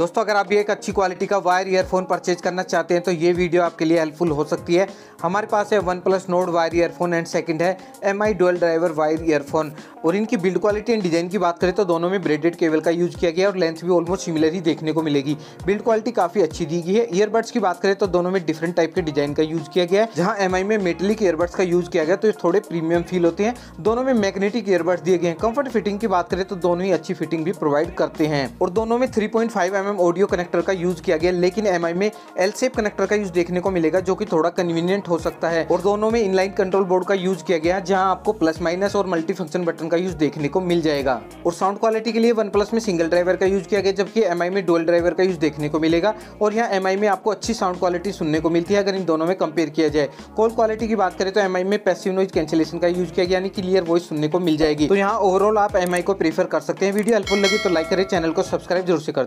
दोस्तों, अगर आप भी एक अच्छी क्वालिटी का वायर ईयरफोन परचेज करना चाहते हैं तो ये वीडियो आपके लिए हेल्पफुल हो सकती है। हमारे पास है OnePlus Nord wire earphone and second है M I dual driver wire earphone और इनकी बिल्ड क्वालिटी एंड डिज़ाइन की बात करें तो दोनों में ब्रेडेड केबल का यूज़ किया गया और लेंथ भी ऑलमोस्ट सिमिलर ही देखने को मिलेगी। बिल्ड क्वालिटी काफ़ी अच्छी दी गई है। ईयरबड्स की बात करें तो दोनों में डिफरेंट टाइप के डिज़ाइन का यूज़ किया गया है, जहाँ एम में मेटलिक ईयरबड्स का यूज़ किया गया तो थोड़े प्रीमियम फील होते हैं। दोनों में मैग्नेटिक ईयरबड्स दिए गए हैं। कंफर्ट फिटिंग की बात करें तो दोनों ही अच्छी फिटिंग भी प्रोवाइड करते हैं। और दोनों में 3.5 mm ऑडियो कनेक्टर का यूज़ किया गया, लेकिन एमआई में एल सेप कनेक्टर का यूज़ देखने को मिलेगा, जो कि थोड़ा कन्वीनियंट हो सकता है। और दोनों में इनलाइन कंट्रोल बोर्ड का यूज़ किया गया, जहाँ आपको प्लस माइनस और मल्टी फ़ंक्शन बटन का यूज़ देखने को मिल जाएगा। और साउंड क्वालिटी के लिए वन प्लस में सिंगल ड्राइवर का यूज़ किया गया, जबकि एमआई में डुअल ड्राइवर का यूज़ देखने को मिलेगा। और यहाँ एम में आपको अच्छी साउंड क्वालिटी सुनने को मिलती है, अगर इन दोनों में कंपेयर किया जाए। कॉल क्वालिटी की बात करें तो एमआई में पैसिव नॉइज़ कैंसिलेशन का यूज़ किया गया, यानी क्लियर वॉइस सुनने को मिल जाएगी। तो यहाँ ओवरऑल आप एमआई को प्रीफर कर सकते हैं। वीडियो हेल्पफुल लगी तो लाइक करें, चैनल को सब्सक्राइब ज़रूर से कर